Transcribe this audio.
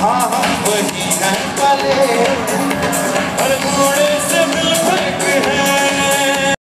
हाँ हम वही हैं पले हर गुण